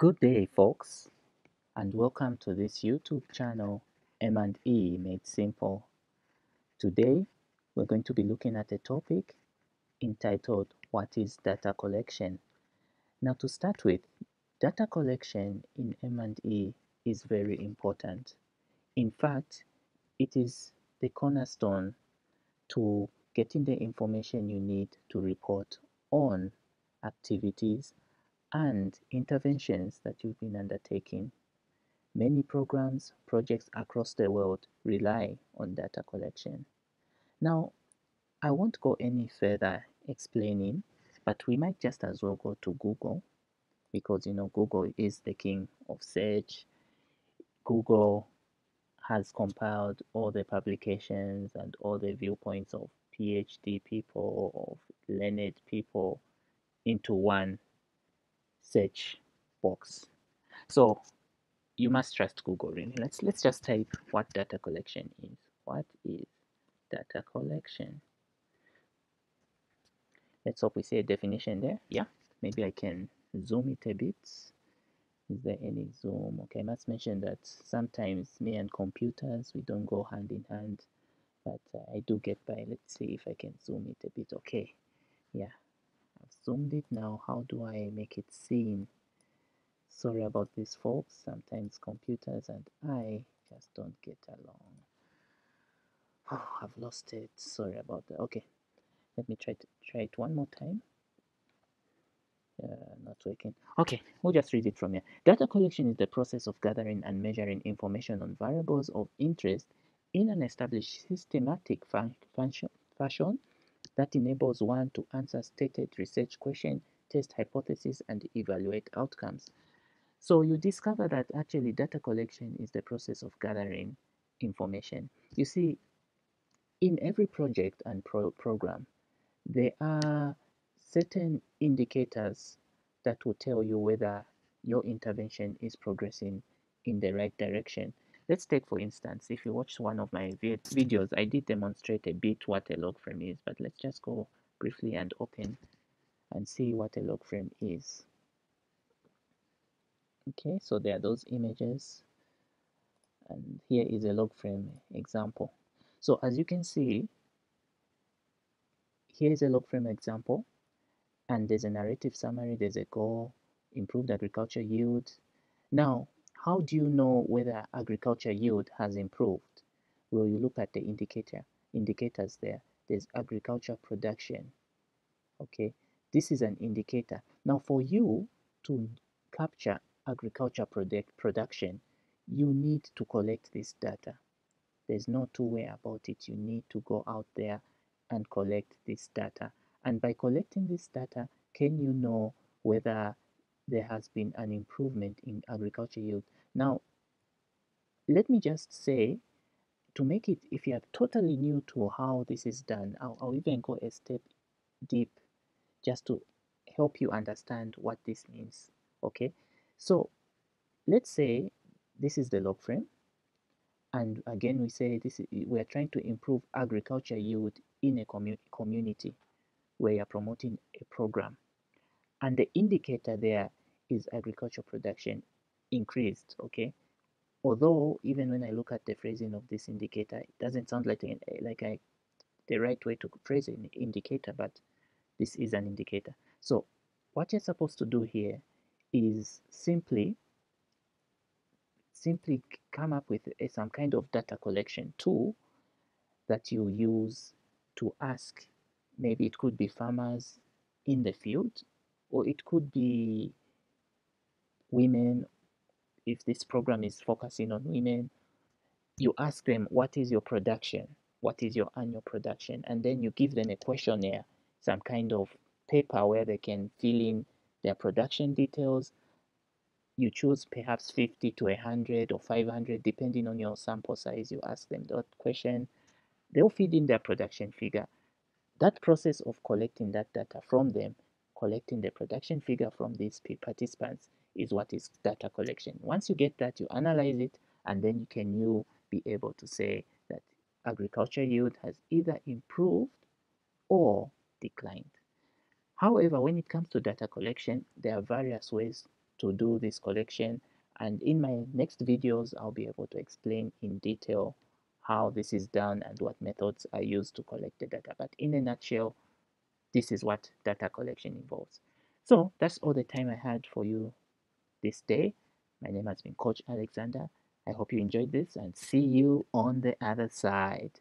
Good day, folks, and welcome to this YouTube channel, M&E Made Simple. Today, we're going to be looking at a topic entitled, What is Data Collection? Now, to start with, data collection in M&E is very important. In fact, it is the cornerstone to getting the information you need to report on activities and interventions that you've been undertaking. Many programs, projects across the world rely on data collection. Now, I won't go any further explaining, but we might just as well go to Google because you know Google is the king of search. Google has compiled all the publications and all the viewpoints of PhD people, of learned people into one search box. So you must trust Google really. Let's let's just type what data collection is. What is data collection? Let's hope we see a definition there. Yeah, maybe I can zoom it a bit. Is there any zoom? Okay, I must mention that sometimes me and computers we don't go hand in hand, but uh, I do get by. Let's see if I can zoom it a bit. Okay, yeah, zoomed it now. How do I make it seen? Sorry about this, folks. Sometimes computers and I just don't get along. Oh, I've lost it. Sorry about that. Okay, let me try to try it one more time. Uh, not working. Okay, we'll just read it from here. Data collection is the process of gathering and measuring information on variables of interest in an established systematic fashion that enables one to answer stated research question, test hypotheses, and evaluate outcomes. So you discover that actually data collection is the process of gathering information. You see, in every project and pro program, there are certain indicators that will tell you whether your intervention is progressing in the right direction. Let's take for instance, if you watched one of my videos, I did demonstrate a bit what a log frame is, but let's just go briefly and open and see what a log frame is. Okay, so there are those images and here is a log frame example. So as you can see, here is a log frame example and there's a narrative summary, there's a goal, improved agriculture yield. Now, how do you know whether agriculture yield has improved? Well, you look at the indicator, indicators there. There's agriculture production. Okay, this is an indicator. Now, for you to capture agriculture product production, you need to collect this data. There's no two way about it. You need to go out there and collect this data. And by collecting this data, can you know whether there has been an improvement in agriculture yield. Now, let me just say, to make it, if you are totally new to how this is done, I'll, I'll even go a step deep just to help you understand what this means. Okay, so let's say this is the log frame, and again we say this is, we are trying to improve agriculture yield in a commu community where you are promoting a program, and the indicator there is agriculture production increased, okay? Although, even when I look at the phrasing of this indicator, it doesn't sound like, a, like a, the right way to phrase an indicator, but this is an indicator. So what you're supposed to do here is simply simply come up with a, some kind of data collection tool that you use to ask maybe it could be farmers in the field or it could be women, if this program is focusing on women, you ask them, what is your production? What is your annual production? And then you give them a questionnaire, some kind of paper where they can fill in their production details. You choose perhaps 50 to 100 or 500, depending on your sample size. You ask them that question. They'll feed in their production figure. That process of collecting that data from them, collecting the production figure from these participants, is what is data collection. Once you get that, you analyze it, and then you can you be able to say that agriculture yield has either improved or declined. However, when it comes to data collection, there are various ways to do this collection and in my next videos I'll be able to explain in detail how this is done and what methods are used to collect the data but in a nutshell this is what data collection involves. So that's all the time I had for you this day. My name has been coach Alexander. I hope you enjoyed this and see you on the other side